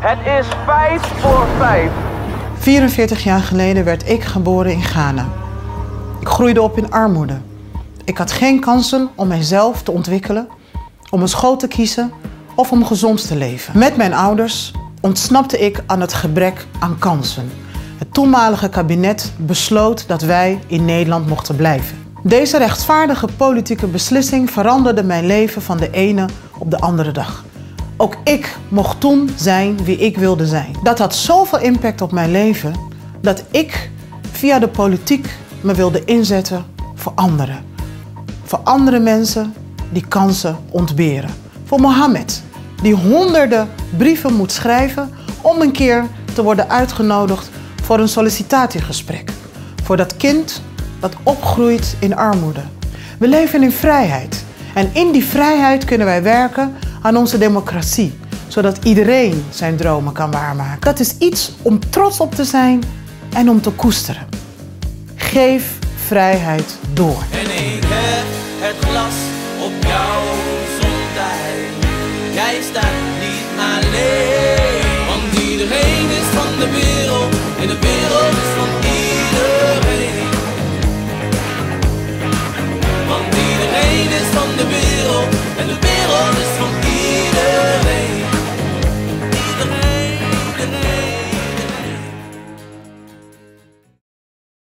Het is vijf voor vijf. 44 jaar geleden werd ik geboren in Ghana. Ik groeide op in armoede. Ik had geen kansen om mijzelf te ontwikkelen, om een school te kiezen of om gezond te leven. Met mijn ouders ontsnapte ik aan het gebrek aan kansen. Het toenmalige kabinet besloot dat wij in Nederland mochten blijven. Deze rechtvaardige politieke beslissing veranderde mijn leven van de ene op de andere dag. Ook ik mocht toen zijn wie ik wilde zijn. Dat had zoveel impact op mijn leven dat ik via de politiek me wilde inzetten voor anderen. Voor andere mensen die kansen ontberen. Voor Mohammed, die honderden brieven moet schrijven om een keer te worden uitgenodigd voor een sollicitatiegesprek. Voor dat kind dat opgroeit in armoede. We leven in vrijheid. En in die vrijheid kunnen wij werken aan onze democratie, zodat iedereen zijn dromen kan waarmaken. Dat is iets om trots op te zijn en om te koesteren. Geef vrijheid door. En ik heb het glas op jouw gezondheid. Jij staat niet alleen, want iedereen is van de wereld en de wereld.